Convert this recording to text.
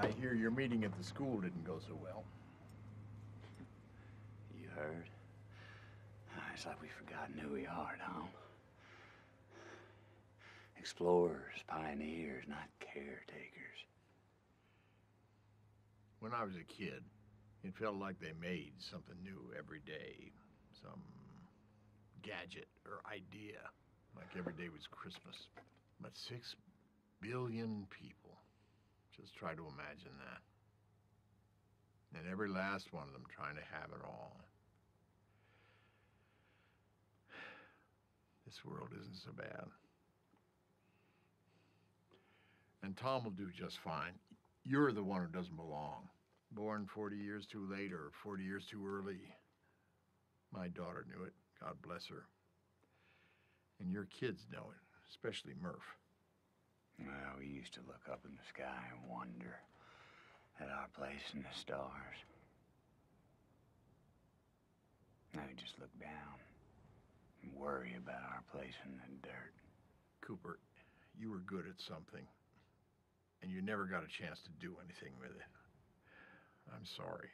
I hear your meeting at the school didn't go so well. You heard? Ah, It's like we've forgotten who we are, Tom. Explorers, pioneers, not caretakers. When I was a kid, it felt like they made something new every day. Some gadget or idea, like every day was Christmas. But six billion people. Just try to imagine that. And every last one of them trying to have it all. This world isn't so bad. And Tom will do just fine. You're the one who doesn't belong. Born 40 years too late or 40 years too early. My daughter knew it. God bless her. And your kids know it, especially Murph. Well, we used to look up in the sky and wonder at our place in the stars. Now we just look down and worry about our place in the dirt. Cooper, you were good at something, and you never got a chance to do anything with it. I'm sorry.